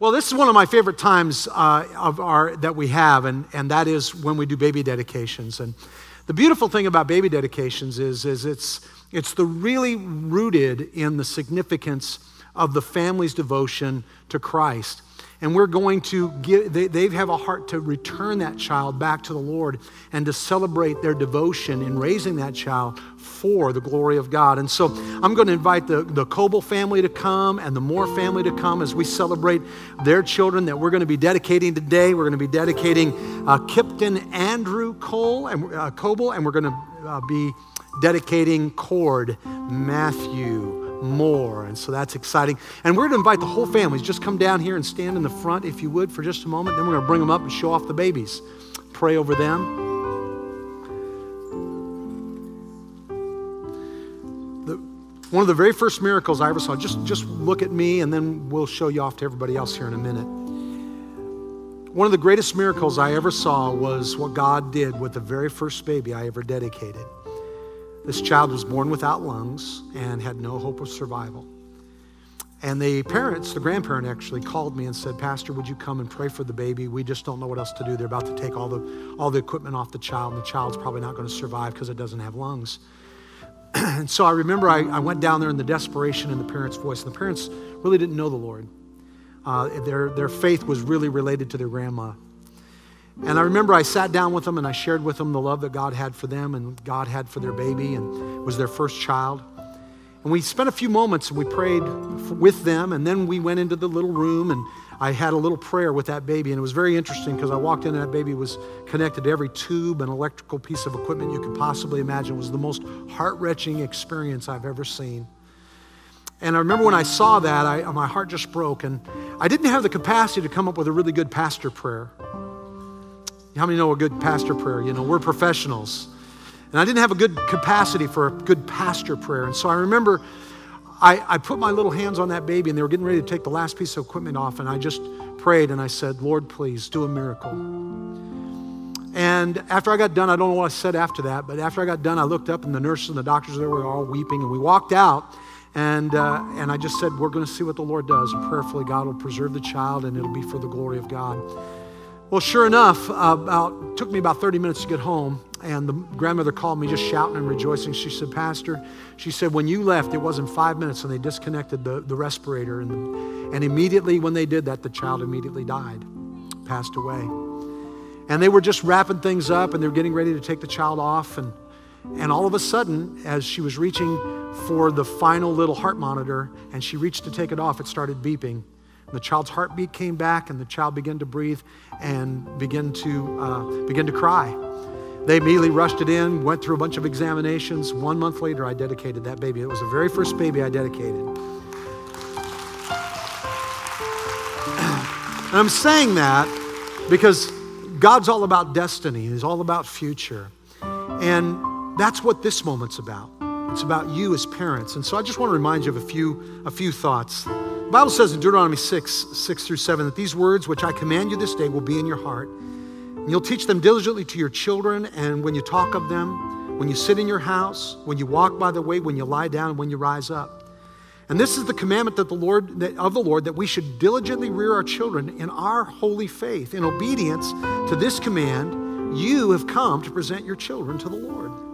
Well, this is one of my favorite times uh, of our that we have, and, and that is when we do baby dedications. And the beautiful thing about baby dedications is, is it's, it's the really rooted in the significance of the family's devotion to Christ and we're going to give, they, they have a heart to return that child back to the Lord and to celebrate their devotion in raising that child for the glory of God. And so I'm going to invite the, the Coble family to come and the Moore family to come as we celebrate their children that we're going to be dedicating today. We're going to be dedicating uh, Kipton Andrew Cole and uh, Coble, and we're going to uh, be dedicating Cord Matthew Moore. And so that's exciting. And we're going to invite the whole families. Just come down here and stand in the front, if you would, for just a moment. Then we're going to bring them up and show off the babies. Pray over them. One of the very first miracles I ever saw, just, just look at me and then we'll show you off to everybody else here in a minute. One of the greatest miracles I ever saw was what God did with the very first baby I ever dedicated. This child was born without lungs and had no hope of survival. And the parents, the grandparent actually called me and said, Pastor, would you come and pray for the baby? We just don't know what else to do. They're about to take all the, all the equipment off the child, and the child's probably not going to survive because it doesn't have lungs. and so I remember I, I, went down there in the desperation in the parents' voice. And the parents really didn't know the Lord. Uh, their, their faith was really related to their grandma. And I remember I sat down with them and I shared with them the love that God had for them and God had for their baby and was their first child. And we spent a few moments and we prayed with them. And then we went into the little room and I had a little prayer with that baby. And it was very interesting because I walked in and that baby was connected to every tube and electrical piece of equipment you could possibly imagine. It was the most heart wrenching experience I've ever seen. And I remember when I saw that, I, my heart just broke. And I didn't have the capacity to come up with a really good pastor prayer. How many know a good pastor prayer? You know, we're professionals. And I didn't have a good capacity for a good pastor prayer. And so I remember I, I put my little hands on that baby and they were getting ready to take the last piece of equipment off. And I just prayed and I said, Lord, please do a miracle. And after I got done, I don't know what I said after that, but after I got done, I looked up and the nurses and the doctors there were all weeping. And we walked out and, uh, and I just said, We're going to see what the Lord does. And prayerfully, God will preserve the child and it'll be for the glory of God. Well, sure enough, about took me about 30 minutes to get home, and the grandmother called me just shouting and rejoicing. She said, Pastor, she said, when you left, it wasn't five minutes, and they disconnected the, the respirator. And, the, and immediately when they did that, the child immediately died, passed away. And they were just wrapping things up, and they were getting ready to take the child off. And, and all of a sudden, as she was reaching for the final little heart monitor, and she reached to take it off, it started beeping. And The child's heartbeat came back, and the child began to breathe and begin to uh, begin to cry. They immediately rushed it in, went through a bunch of examinations. One month later, I dedicated that baby. It was the very first baby I dedicated. and I'm saying that because God's all about destiny, He's all about future. And that's what this moment's about. It's about you as parents. And so I just want to remind you of a few, a few thoughts. The Bible says in Deuteronomy 6, 6 through 7, that these words which I command you this day will be in your heart. And you'll teach them diligently to your children, and when you talk of them, when you sit in your house, when you walk by the way, when you lie down, when you rise up. And this is the commandment that the Lord that, of the Lord that we should diligently rear our children in our holy faith. In obedience to this command, you have come to present your children to the Lord.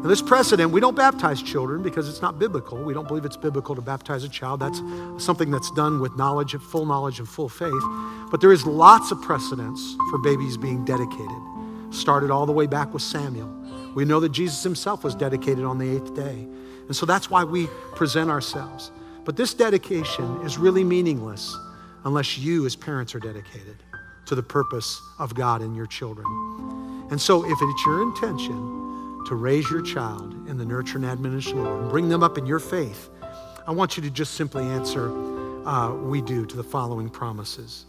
Now, this precedent, we don't baptize children because it's not biblical. We don't believe it's biblical to baptize a child. That's something that's done with knowledge, of full knowledge, and full faith. But there is lots of precedents for babies being dedicated. Started all the way back with Samuel. We know that Jesus himself was dedicated on the eighth day. And so that's why we present ourselves. But this dedication is really meaningless unless you, as parents, are dedicated to the purpose of God and your children. And so, if it's your intention to raise your child in the nurture and admonition of the Lord and bring them up in your faith, I want you to just simply answer, uh, We do, to the following promises.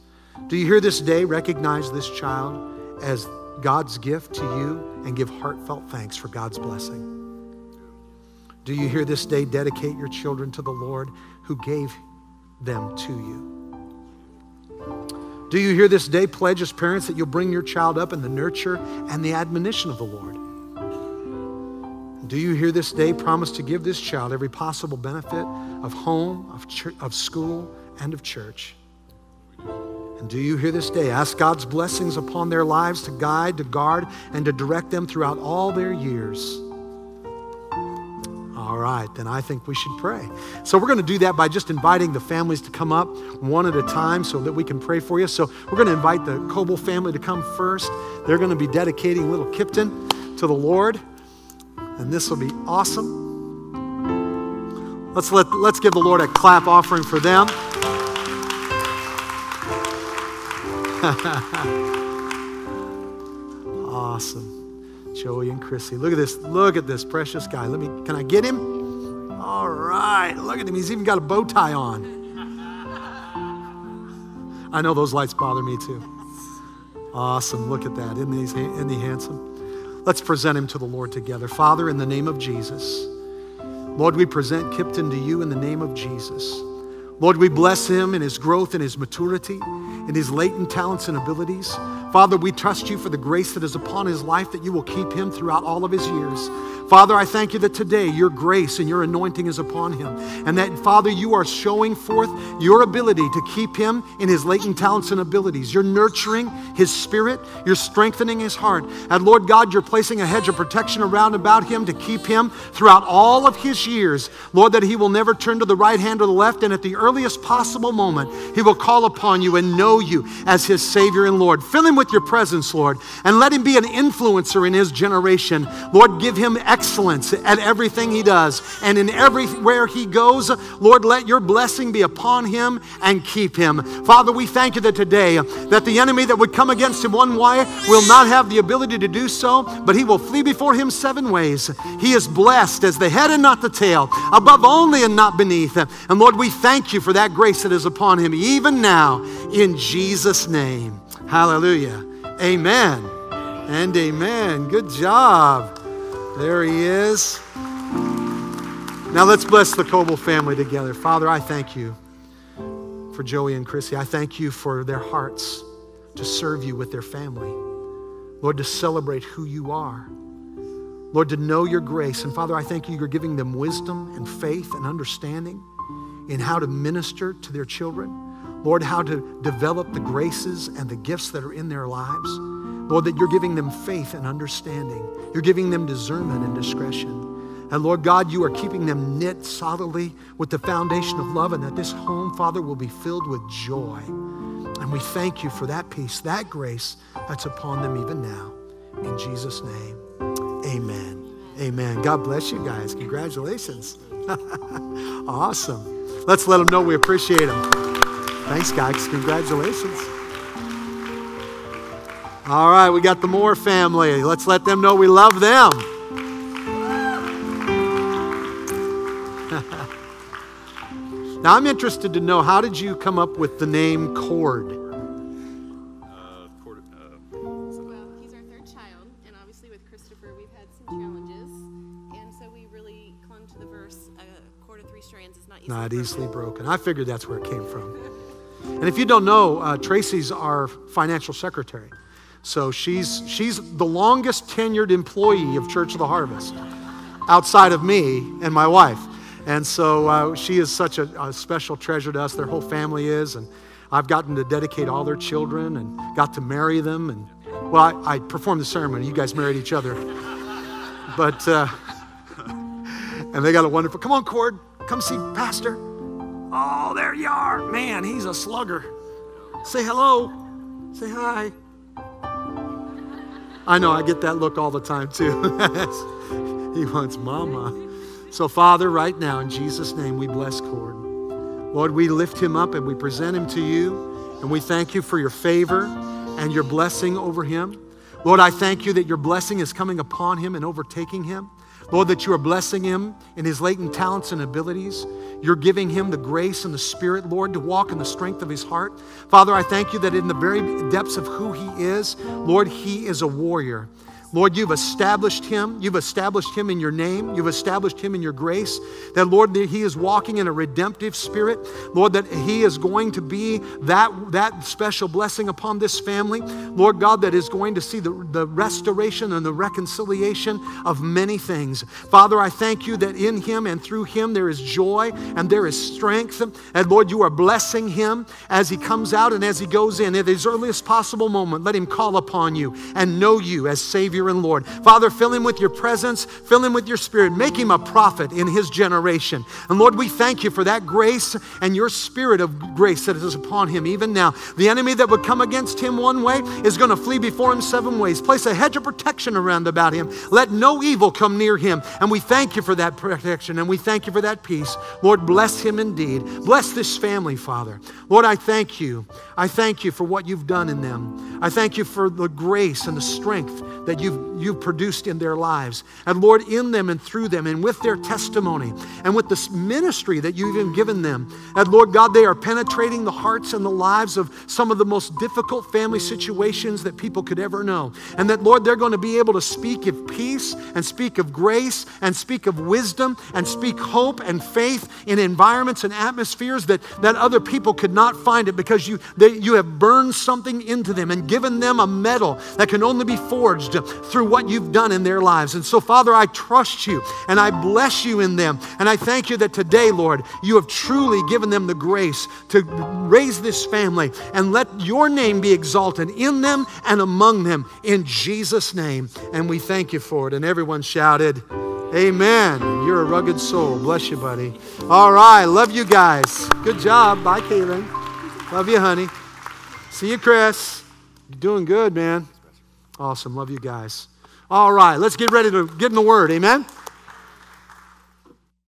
Do you here this day recognize this child as God's gift to you and give heartfelt thanks for God's blessing? Do you here this day dedicate your children to the Lord who gave them to you? Do you here this day pledge as parents that you'll bring your child up in the nurture and the admonition of the Lord? Do you here this day promise to give this child every possible benefit of home, of, church, of school, and of church? And do you here this day? Ask God's blessings upon their lives to guide, to guard, and to direct them throughout all their years. All right, then I think we should pray. So we're going to do that by just inviting the families to come up one at a time so that we can pray for you. So we're going to invite the Coble family to come first. They're going to be dedicating little Kipton to the Lord, and this will be awesome. Let's, let, let's give the Lord a clap offering for them. awesome. Joey and Chrissy. Look at this. Look at this precious guy. Let me can I get him? All right. Look at him. He's even got a bow tie on. I know those lights bother me too. Awesome. Look at that. Isn't he, isn't he handsome? Let's present him to the Lord together. Father, in the name of Jesus, Lord, we present Kipton to you in the name of Jesus. Lord, we bless him in his growth and his maturity, in his latent talents and abilities. Father, we trust you for the grace that is upon his life that you will keep him throughout all of his years. Father, I thank you that today your grace and your anointing is upon him. And that, Father, you are showing forth your ability to keep him in his latent talents and abilities. You're nurturing his spirit, you're strengthening his heart. And Lord God, you're placing a hedge of protection around about him to keep him throughout all of his years. Lord, that he will never turn to the right hand or the left, and at the earliest possible moment, he will call upon you and know you as his Savior and Lord. Fill him with your presence, Lord, and let him be an influencer in his generation. Lord, give him excellence at everything he does and in everywhere he goes. Lord, let your blessing be upon him and keep him. Father, we thank you that today that the enemy that would come against him one way will not have the ability to do so, but he will flee before him seven ways. He is blessed as the head and not the tail, above only and not beneath. And Lord, we thank you for that grace that is upon him even now in Jesus' name. Hallelujah. Amen and amen. Good job. There he is. Now let's bless the Coble family together. Father, I thank you for Joey and Chrissy. I thank you for their hearts to serve you with their family. Lord, to celebrate who you are. Lord, to know your grace. And Father, I thank you, you're giving them wisdom and faith and understanding in how to minister to their children. Lord, how to develop the graces and the gifts that are in their lives. Lord, that you're giving them faith and understanding. You're giving them discernment and discretion. And Lord God, you are keeping them knit solidly with the foundation of love, and that this home, Father, will be filled with joy. And we thank you for that peace, that grace that's upon them even now. In Jesus' name, amen. Amen. God bless you guys. Congratulations. awesome. Let's let them know we appreciate them. Thanks, guys. Congratulations. All right, we got the Moore family. Let's let them know we love them. now, I'm interested to know how did you come up with the name Cord? Uh, Cord- uh, Well, he's our third child, and obviously with Christopher, we've had some challenges, and so we really clung to the verse: "A cord of three strands is not easily Not easily broken. I figured that's where it came from. And if you don't know, uh, Tracy's our financial secretary. So she's, she's the longest tenured employee of Church of the Harvest outside of me and my wife. And so uh, she is such a, a special treasure to us. Their whole family is. And I've gotten to dedicate all their children and got to marry them. And well, I, I performed the ceremony. You guys married each other. But, uh, and they got a wonderful, come on, Cord, come see Pastor. Oh, there you are. Man, he's a slugger. Say hello. Say hi. I know, I get that look all the time too. he wants mama. So, Father, right now, in Jesus' name, we bless Cord. Lord, we lift him up and we present him to you, and we thank you for your favor and your blessing over him. Lord, I thank you that your blessing is coming upon him and overtaking him. Lord, that you are blessing him in his latent talents and abilities. You're giving him the grace and the spirit, Lord, to walk in the strength of his heart. Father, I thank you that in the very depths of who he is, Lord, he is a warrior. Lord, you've established him. You've established him in your name. You've established him in your grace. That, Lord, that he is walking in a redemptive spirit. Lord, that he is going to be that, that special blessing upon this family. Lord God, that is going to see the, the restoration and the reconciliation of many things. Father, I thank you that in him and through him there is joy and there is strength. And Lord, you are blessing him as he comes out and as he goes in. At his earliest possible moment, let him call upon you and know you as Savior Savior and Lord. Father, fill him with your presence, fill him with your spirit, make him a prophet in his generation. And Lord, we thank you for that grace and your spirit of grace that is upon him even now. The enemy that would come against him one way is going to flee before him seven ways. Place a hedge of protection around about him. Let no evil come near him. And we thank you for that protection and we thank you for that peace. Lord, bless him indeed. Bless this family, Father. Lord, I thank you. I thank you for what you've done in them. I thank you for the grace and the strength that you've, you've produced in their lives. And Lord, in them and through them and with their testimony and with this ministry that you've even given them. And Lord God, they are penetrating the hearts and the lives of some of the most difficult family situations that people could ever know. And that, Lord, they're going to be able to speak of peace and speak of grace and speak of wisdom and speak hope and faith in environments and atmospheres that, that other people could not find it because you, they, you have burned something into them and given them a metal that can only be forged through what you've done in their lives. And so, Father, I trust you and I bless you in them. And I thank you that today, Lord, you have truly given them the grace to raise this family and let your name be exalted in them and among them in Jesus' name. And we thank you for it. And everyone shouted, Amen. You're a rugged soul. Bless you, buddy. All right. Love you guys. Good job. Bye, Kaylin. Love you, honey. See you, Chris. You're doing good, man. Awesome. Love you guys. All right, let's get ready to get in the Word. Amen.